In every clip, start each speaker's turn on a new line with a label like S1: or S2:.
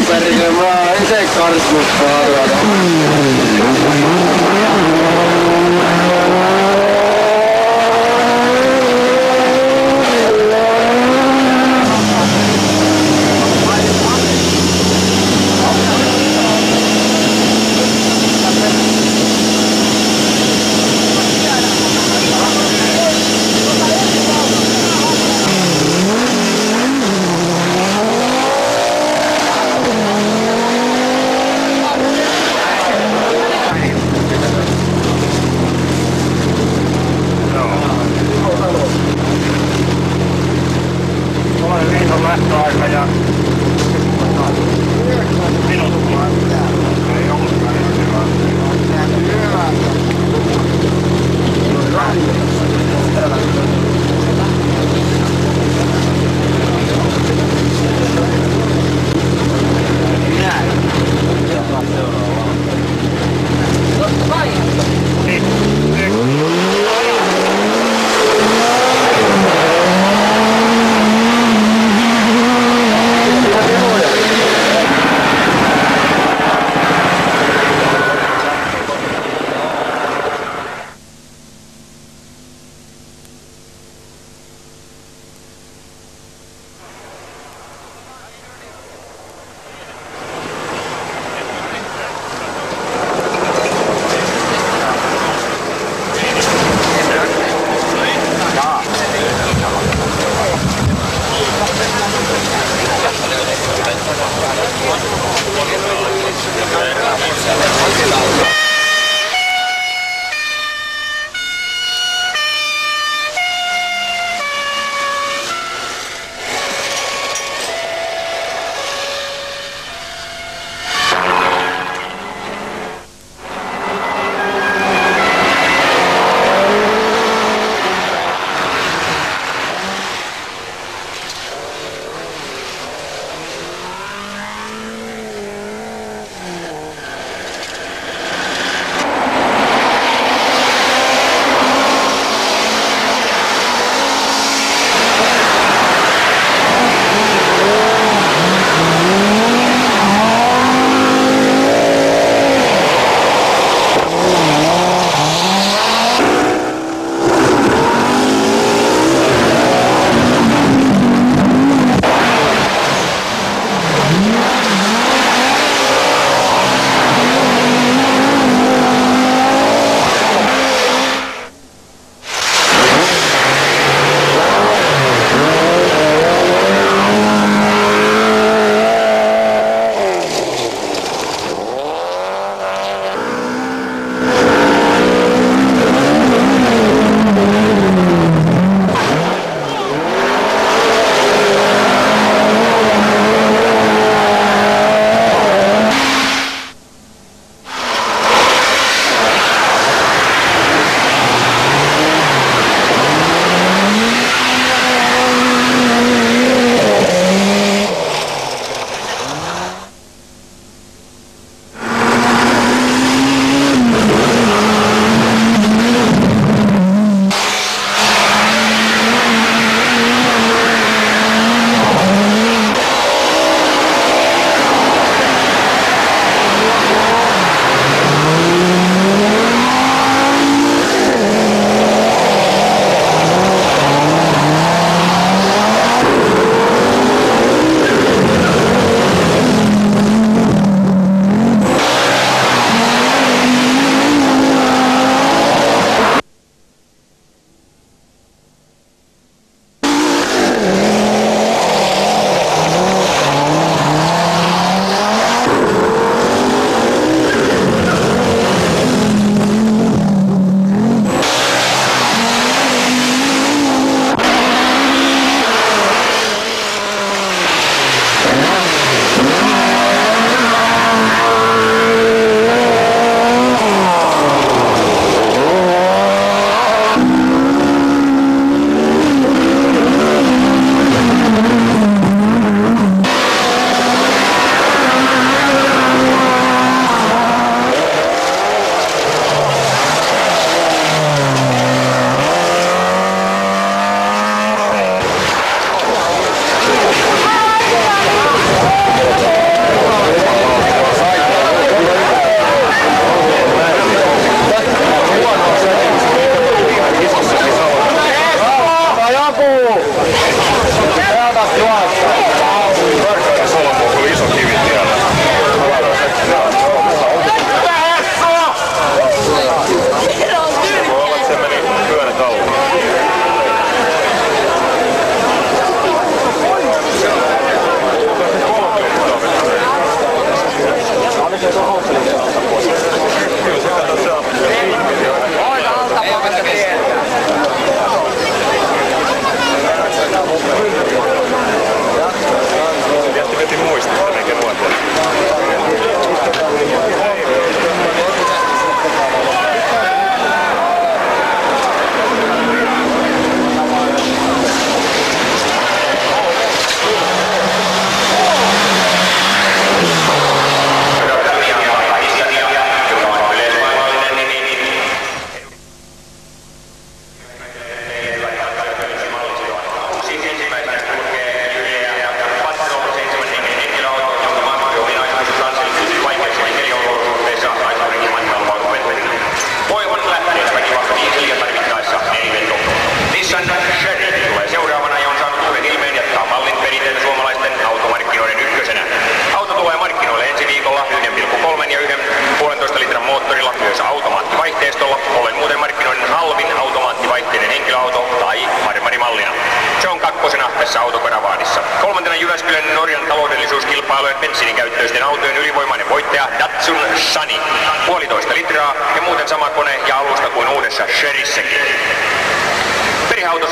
S1: Asperger, mä en se karsmus Gracias.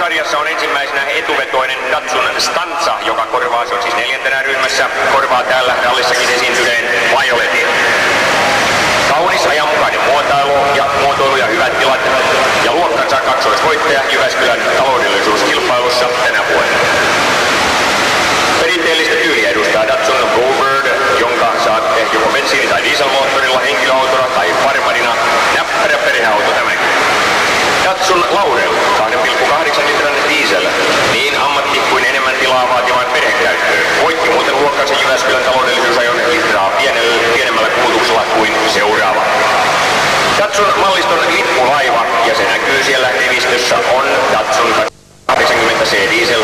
S1: sarjassa on ensimmäisenä etuvetoinen
S2: Datsun Stanza, joka korvaa, se on siis neljäntenä ryhmässä, korvaa täällä rallissakin esiintyneen Violetin. Kaunis ajanmukainen muotoilu ja muotoilu ja hyvät tilat ja luokkansa kaksoisvoittaja Jyväskylän taloudellisuuskilpailussa. Luokkansa Jyväskylän taloudellisuusajon litraa pienellä, pienemmällä kulutuksella kuin seuraava. Datsun malliston lippulaiva, ja se näkyy siellä rivistössä, on Datsun 80C diesel